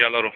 Yalaro.